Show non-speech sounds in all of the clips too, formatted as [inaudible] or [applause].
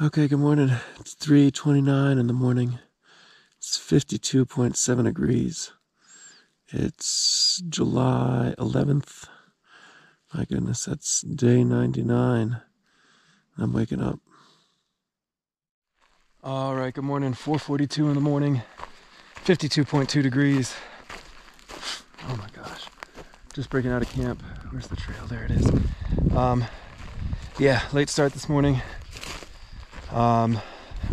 Okay, good morning. It's 3:29 in the morning. It's 52.7 degrees. It's July 11th. My goodness, that's day 99. I'm waking up. All right, good morning. 4:42 in the morning. 52.2 degrees. Oh my gosh. Just breaking out of camp. Where's the trail? There it is. Um yeah, late start this morning. Um,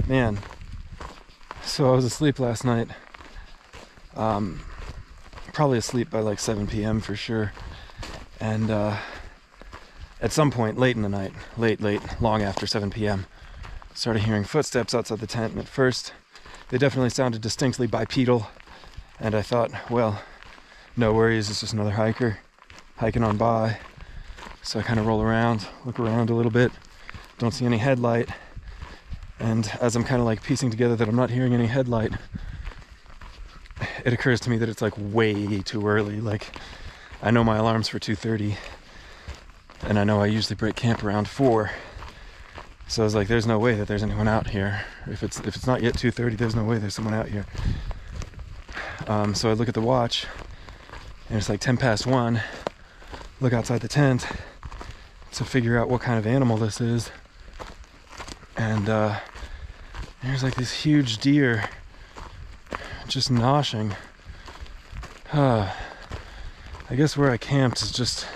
man, so I was asleep last night. Um, probably asleep by like 7 p.m. for sure. And uh, at some point, late in the night, late, late, long after 7 p.m., started hearing footsteps outside the tent. And at first, they definitely sounded distinctly bipedal. And I thought, well, no worries, it's just another hiker hiking on by. So I kind of roll around, look around a little bit, don't see any headlight and as I'm kind of like piecing together that I'm not hearing any headlight, it occurs to me that it's like way too early. Like I know my alarm's for 2:30 and I know I usually break camp around 4. So I was like there's no way that there's anyone out here. If it's if it's not yet 2:30, there's no way there's someone out here. Um, so I look at the watch and it's like 10 past 1. Look outside the tent to figure out what kind of animal this is and uh, there's like this huge deer just noshing. Uh, I guess where I camped is just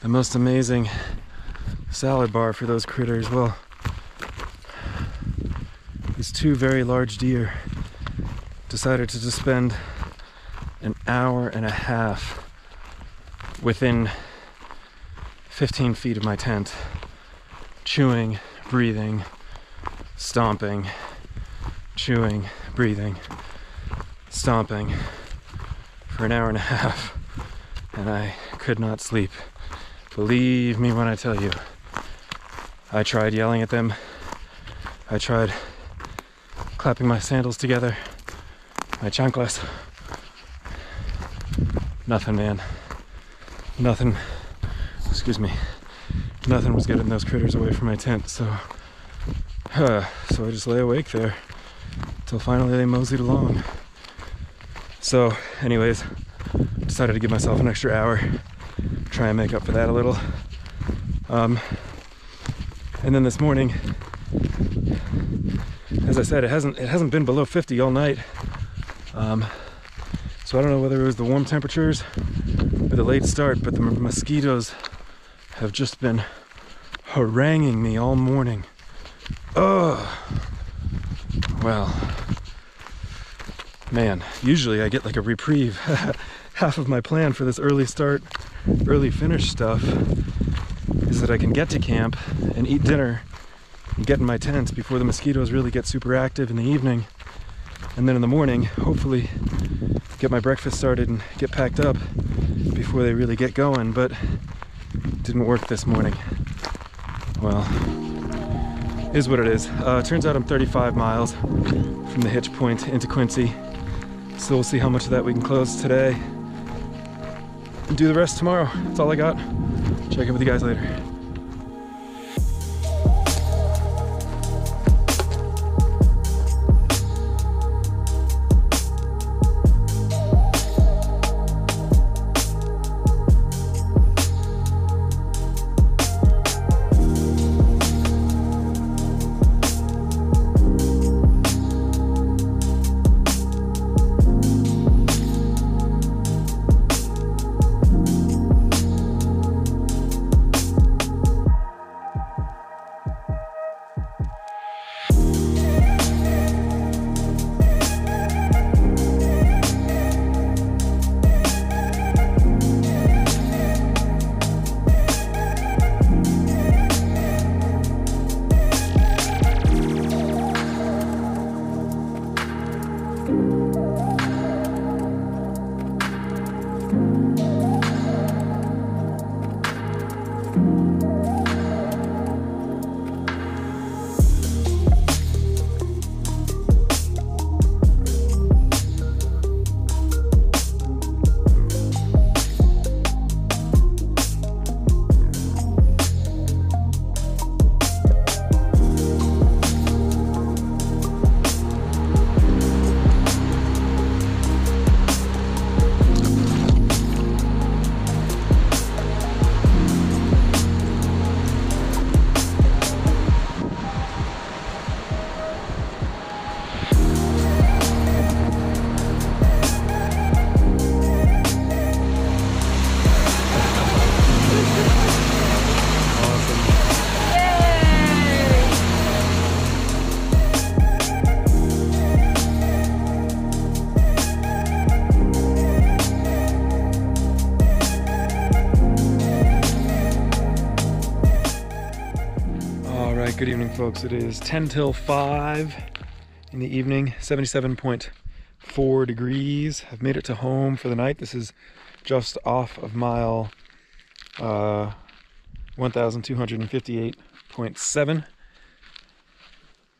the most amazing salad bar for those critters. Well, these two very large deer decided to just spend an hour and a half within 15 feet of my tent, chewing breathing, stomping, chewing, breathing, stomping for an hour and a half, and I could not sleep. Believe me when I tell you. I tried yelling at them. I tried clapping my sandals together, my chanclas. Nothing, man. Nothing. Excuse me nothing was getting those critters away from my tent. So, uh, so I just lay awake there until finally they moseyed along. So, anyways, decided to give myself an extra hour, try and make up for that a little. Um, and then this morning, as I said, it hasn't it hasn't been below 50 all night. Um, so I don't know whether it was the warm temperatures or the late start, but the mosquitoes have just been haranguing me all morning. Ugh. Well, man, usually I get like a reprieve. [laughs] Half of my plan for this early start, early finish stuff is that I can get to camp and eat dinner and get in my tent before the mosquitoes really get super active in the evening. And then in the morning, hopefully get my breakfast started and get packed up before they really get going. But didn't work this morning. Well, is what it is. Uh, turns out I'm 35 miles from the hitch point into Quincy. So we'll see how much of that we can close today. And do the rest tomorrow. That's all I got. Check in with you guys later. Good evening, folks. It is 10 till 5 in the evening, 77.4 degrees. I've made it to home for the night. This is just off of mile uh, 1258.7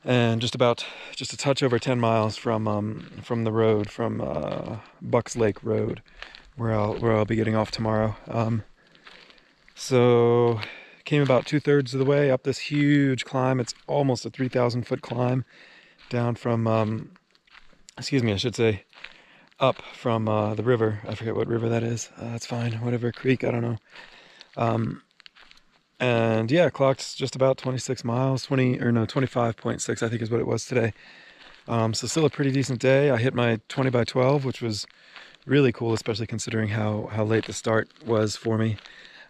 and just about just a touch over 10 miles from um, from the road from uh, Bucks Lake Road where I'll where I'll be getting off tomorrow. Um, so came about two thirds of the way up this huge climb. It's almost a 3,000 foot climb down from, um, excuse me, I should say, up from uh, the river. I forget what river that is. Uh, that's fine. Whatever creek, I don't know. Um, and yeah, clocked just about 26 miles, 20 or no, 25.6, I think is what it was today. Um, so still a pretty decent day. I hit my 20 by 12, which was really cool, especially considering how how late the start was for me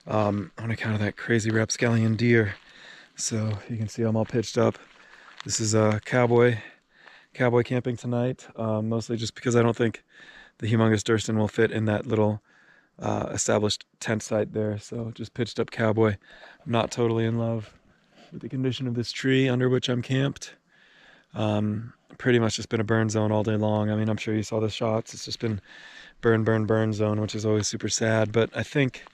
um, on account of that crazy rapscallion deer. So you can see I'm all pitched up. This is a uh, cowboy, cowboy camping tonight, um, mostly just because I don't think the humongous Durston will fit in that little uh, established tent site there. So just pitched up cowboy. I'm not totally in love with the condition of this tree under which I'm camped. Um, pretty much just been a burn zone all day long. I mean, I'm sure you saw the shots. It's just been burn, burn, burn zone, which is always super sad. But I think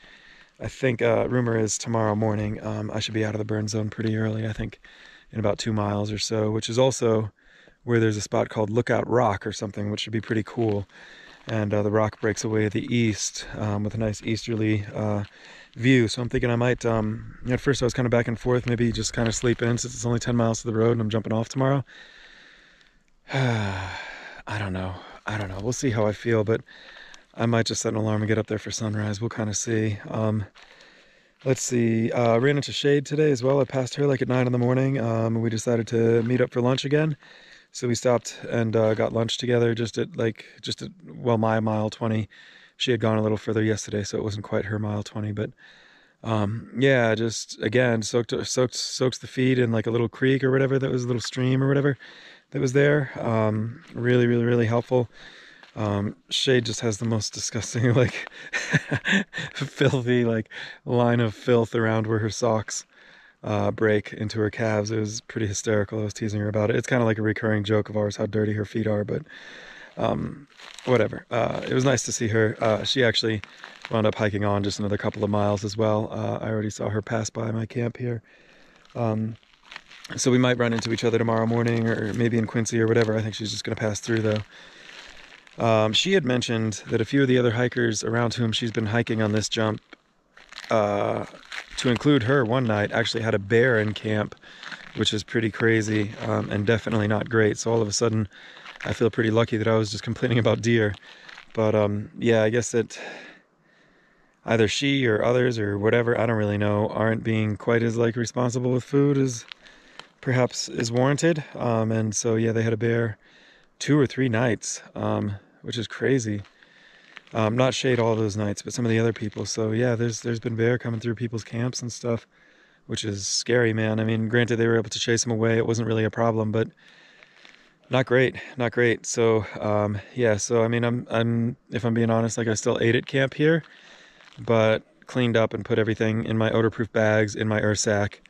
I think uh, rumor is tomorrow morning um, I should be out of the burn zone pretty early. I think in about two miles or so, which is also where there's a spot called Lookout Rock or something, which should be pretty cool. And uh, the rock breaks away to the east um, with a nice easterly uh, view. So I'm thinking I might. Um, at first I was kind of back and forth, maybe just kind of sleep in since it's only 10 miles to the road and I'm jumping off tomorrow. [sighs] I don't know. I don't know. We'll see how I feel, but I might just set an alarm and get up there for sunrise. We'll kind of see. Um, let's see. Uh, ran into Shade today as well. I passed her like at 9 in the morning. Um, we decided to meet up for lunch again. So we stopped and uh, got lunch together just at like, just at, well, my mile 20. She had gone a little further yesterday, so it wasn't quite her mile 20. But um, yeah, just again, soaked, soaked, soaked the feet in like a little creek or whatever that was a little stream or whatever that was there. Um, really, really, really helpful. Um, Shade just has the most disgusting, [laughs] like, filthy, like, line of filth around where her socks uh, break into her calves. It was pretty hysterical. I was teasing her about it. It's kind of like a recurring joke of ours how dirty her feet are, but um, whatever. Uh, it was nice to see her. Uh, she actually wound up hiking on just another couple of miles as well. Uh, I already saw her pass by my camp here. Um, so we might run into each other tomorrow morning or maybe in Quincy or whatever. I think she's just going to pass through though. Um, she had mentioned that a few of the other hikers around whom she's been hiking on this jump, uh, to include her one night, actually had a bear in camp, which is pretty crazy um, and definitely not great. So all of a sudden, I feel pretty lucky that I was just complaining about deer. But um, yeah, I guess that either she or others or whatever, I don't really know, aren't being quite as like responsible with food as perhaps is warranted. Um, and so yeah, they had a bear two or three nights. Um, which is crazy. Um, not shade all those nights, but some of the other people. So yeah, there's there's been bear coming through people's camps and stuff, which is scary, man. I mean, granted they were able to chase him away; it wasn't really a problem, but not great, not great. So um, yeah, so I mean, I'm I'm if I'm being honest, like I still ate at camp here, but cleaned up and put everything in my odor-proof bags in my Ursack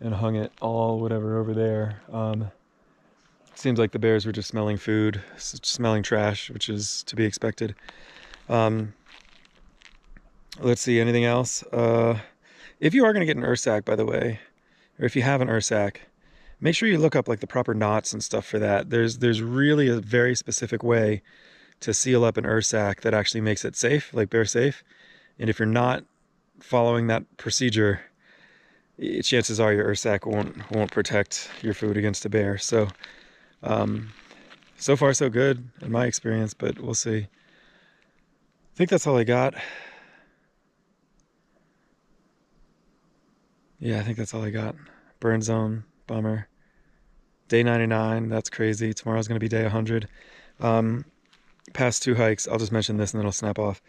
and hung it all whatever over there. Um, Seems like the bears were just smelling food, smelling trash, which is to be expected. Um, let's see, anything else? Uh, if you are going to get an Ursack, by the way, or if you have an Ursack, make sure you look up like the proper knots and stuff for that. There's there's really a very specific way to seal up an Ursack that actually makes it safe, like bear safe. And if you're not following that procedure, chances are your Ursack won't won't protect your food against a bear. So um, so far, so good in my experience, but we'll see. I think that's all I got. Yeah, I think that's all I got. Burn zone, bummer. Day 99, that's crazy. Tomorrow's going to be day 100. Um, past two hikes, I'll just mention this and then I'll snap off.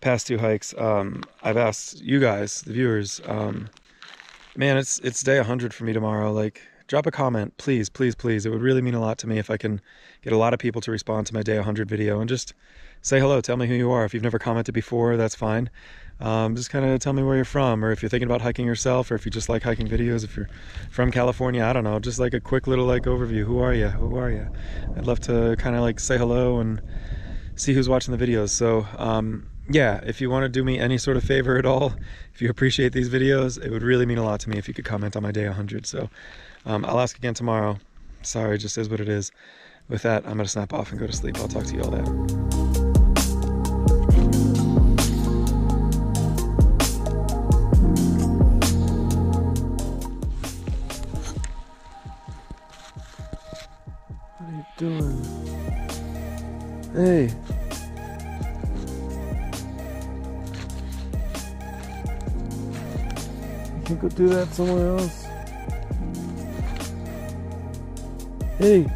Past two hikes, um, I've asked you guys, the viewers, um, man, it's it's day 100 for me tomorrow. Like, drop a comment, please, please, please. It would really mean a lot to me if I can get a lot of people to respond to my day 100 video and just say hello. Tell me who you are. If you've never commented before, that's fine. Um, just kind of tell me where you're from, or if you're thinking about hiking yourself, or if you just like hiking videos. If you're from California, I don't know, just like a quick little like overview. Who are you? Who are you? I'd love to kind of like say hello and see who's watching the videos. So um, yeah, if you want to do me any sort of favor at all, if you appreciate these videos, it would really mean a lot to me if you could comment on my day 100. So um, I'll ask again tomorrow. Sorry, just is what it is. With that, I'm going to snap off and go to sleep. I'll talk to you all then. What are you doing? Hey. You can go do that somewhere else. Hey.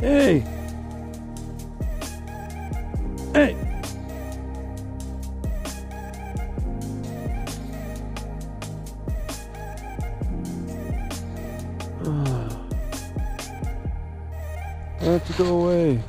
Hey. Hey. [sighs] I have to go away.